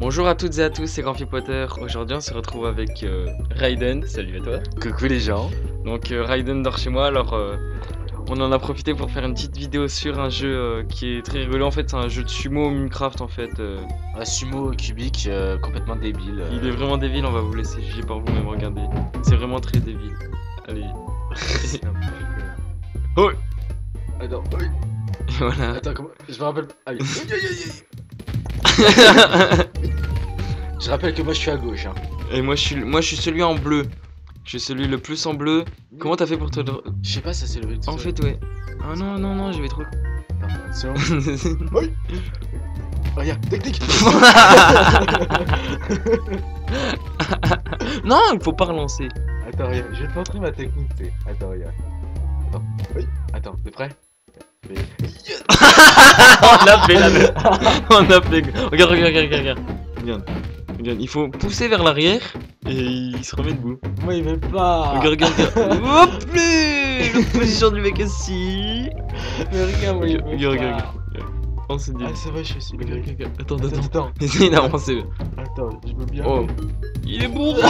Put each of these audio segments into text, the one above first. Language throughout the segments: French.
Bonjour à toutes et à tous, c'est Grumpy Potter. Aujourd'hui, on se retrouve avec euh, Raiden. Salut à toi. Coucou les gens. Donc, euh, Raiden dort chez moi. Alors, euh, on en a profité pour faire une petite vidéo sur un jeu qui est très rigolo. En fait, c'est un jeu de sumo Minecraft. En fait, Un sumo cubique complètement débile. il est vraiment débile. On va vous laisser juger par vous-même. Regardez, c'est vraiment très débile. Allez, Oh. Attends, oui. voilà. Attends, comment Je me rappelle. Ah oui. Je rappelle que moi je suis à gauche. Hein. et moi, je suis, moi, je suis celui en bleu. Je suis celui le plus en bleu. Comment t'as fait pour te. Je sais pas, ça c'est le. En fait, ouais. Ah non, non, non, je vais trop. Attention. Regarde, technique. non, il faut pas relancer. Attends, regarde, je vais te montrer ma technique. Attends, regarde. Attends, oui. Attends, t'es prêt? On a fait la même. On a fait. Regarde, regarde, regarde, regarde. Regarde. Regarde, il faut pousser vers l'arrière et il se remet debout. Moi il veut pas. Regarde, regarde, regarde. Hop plus position du mec assis. Mais regarde, moi il veut regarde, pas. regarde. regarde. On se dit. Ah, c'est vrai, je suis Regarde, regarde, Attends, Attends, attends. Essaye d'avancer. attends, je veux bien. Oh. Il est bourré,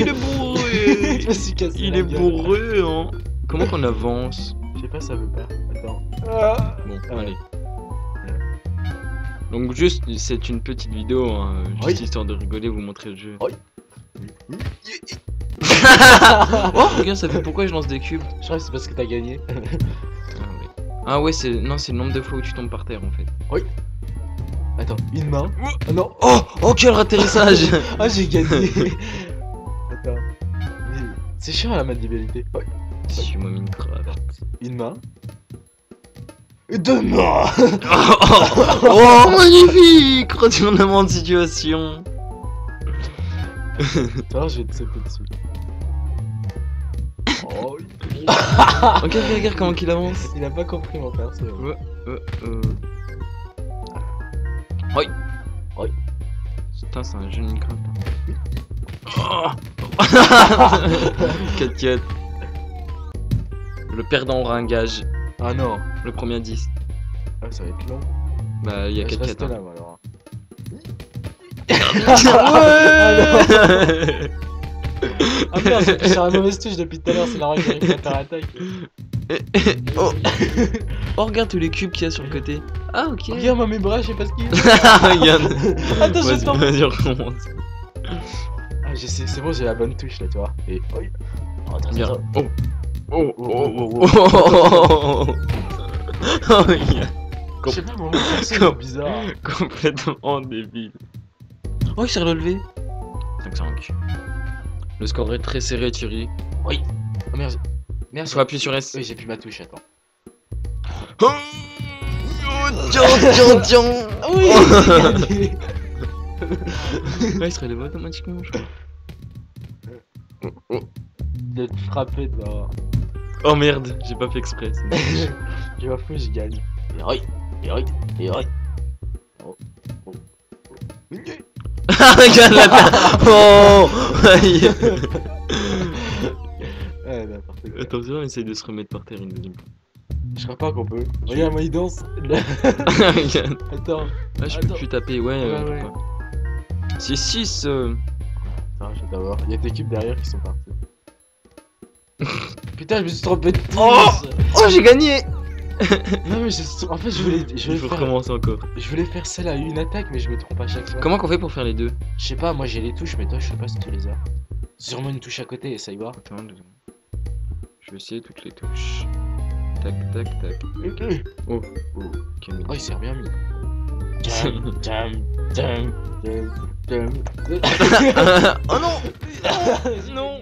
il est je bourré. me suis cassé. Il est bourré, hein. Comment qu'on avance? Je sais pas, ça veut pas. Attends. Bon, Ah allez. Donc juste, c'est une petite vidéo, hein, juste Oui. histoire de rigoler, vous montrer le jeu. Oui. Oh, regarde, ça fait pourquoi je lance des cubes? Je crois que c'est parce que t'as gagné. Ah ouais. Ah ouais, c'est non, c'est le nombre de fois où tu tombes par terre en fait. Attends, une main. Ah non. Oh, oh quel atterrissage Ah, j'ai gagné. Attends. C'est chiant la maniabilité. Ouais. Suis-moi Minecraft. Une main. Deux mains. oh, oh, magnifique Retournement de situation. Attends, je vais te sauter dessus. Oh, Regarde, regarde, regarde comment qu'il avance. il a pas compris mon perso. Ouais, euh, euh. Oi. Oi. Putain, c'est un jeu Minecraft. Oh 4 Le perdant aura un gage. Ah non. Le premier 10. Ah, ça va être long. Bah, il y a Ah, 4 reste 4 là, alors. Ouais Ah merde, j'appuie sur la mauvaise touche depuis tout à l'heure, c'est j'arrive pas à faire attaque. oh. oh, regarde tous les cubes qu'il y a sur le côté. Ah, ok. Regarde moi mes bras, je sais pas ce qu'il regarde. Attends, je tombe. vas-y, recommence. Ah, c'est bon, j'ai la bonne touche là, tu vois. Et. Oh, attends, Regarde. attends. Oh. Oh, Oh, oh, oh, oh, oh, oh, oh. Je sais pas, mon perso il est bizarre. Complètement débile. Oh, il s'est relevé. 5-5. Le score est très serré, Thierry. Oh merde. Merde, faut appuyer sur S. Oui, j'ai plus ma touche, attends. Oh, tiens, tiens, tiens. Oui Ouais, il se relève automatiquement, je crois. Oh, oh. D'être frappé dehors. Oh merde, j'ai pas fait exprès. Je m'en fous, je gagne. Et oui, et oui, et oui. Oh, oh, oh. Ah, regarde la terre. Oh. Ouais, n'importe quoi. Attention, on essaye de se remettre par terre une deuxième fois. Je crois pas qu'on peut. Regarde, moi il danse. Regarde. Attends. Ah, je peux Attends. plus taper, ouais. euh, Ouais, ouais. pourquoi. C'est 6. Attends, je vais t'avoir. Il y a tes cubes derrière qui sont partis. Putain, je me suis trompé de touche. Oh Oh, j'ai gagné Non mais je- en fait je voulais, je Il voulais, faut faire, recommencer encore. je voulais faire celle à une attaque mais je me trompe à chaque fois. Comment qu'on fait pour faire les deux Je sais pas, moi j'ai les touches mais toi je sais pas si tu les as. Sûrement une touche à côté et ça y va. Attends. Je vais essayer toutes les touches. Tac, tac, tac. Oh, Camille. oh il s'est bien mis. Oh non Non